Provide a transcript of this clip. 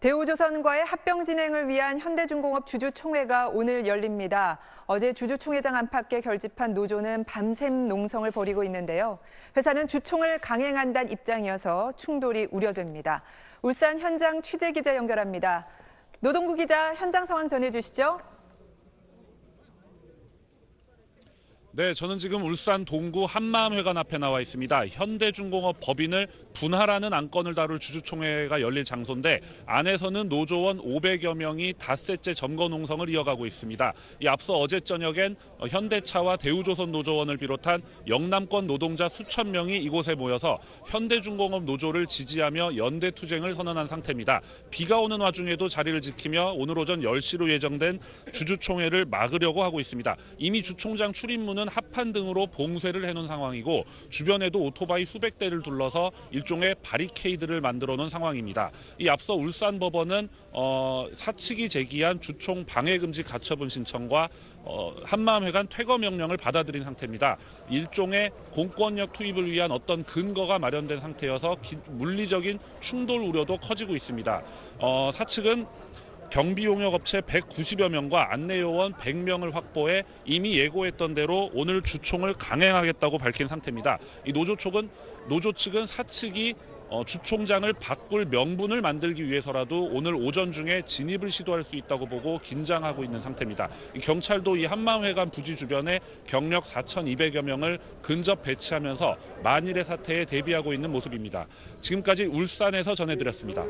대우조선과의 합병 진행을 위한 현대중공업 주주총회가 오늘 열립니다. 어제 주주총회장 안팎에 결집한 노조는 밤샘 농성을 벌이고 있는데요. 회사는 주총을 강행한다는 입장이어서 충돌이 우려됩니다. 울산 현장 취재 기자 연결합니다. 노동구 기자 현장 상황 전해주시죠. 네, 저는 지금 울산 동구 한마음회관 앞에 나와 있습니다. 현대중공업 법인을 분할하는 안건을 다룰 주주총회가 열릴 장소인데 안에서는 노조원 500여 명이 닷새째 점거 농성을 이어가고 있습니다. 이 앞서 어제 저녁엔 현대차와 대우조선 노조원을 비롯한 영남권 노동자 수천 명이 이곳에 모여서 현대중공업 노조를 지지하며 연대 투쟁을 선언한 상태입니다. 비가 오는 와중에도 자리를 지키며 오늘 오전 10시로 예정된 주주총회를 막으려고 하고 있습니다. 이미 주총장 출입문은 합판 등으로 봉쇄를 해놓은 상황이고 주변에도 오토바이 수백 대를 둘러서 일종의 바리케이드를 만들어 놓은 상황입니다. 이 앞서 울산 법원은 어, 사측이 제기한 주총 방해 금지 가처분 신청과 어, 한마음회관 퇴거 명령을 받아들인 상태입니다. 일종의 공권력 투입을 위한 어떤 근거가 마련된 상태여서 기, 물리적인 충돌 우려도 커지고 있습니다. 어, 사측은 경비 용역 업체 190여 명과 안내 요원 100명을 확보해 이미 예고했던 대로 오늘 주총을 강행하겠다고 밝힌 상태입니다. 이 노조 측은 노조 측은 사측이 어, 주총장을 바꿀 명분을 만들기 위해서라도 오늘 오전 중에 진입을 시도할 수 있다고 보고 긴장하고 있는 상태입니다. 이 경찰도 이 한마음회관 부지 주변에 경력 4,200여 명을 근접 배치하면서 만일의 사태에 대비하고 있는 모습입니다. 지금까지 울산에서 전해드렸습니다.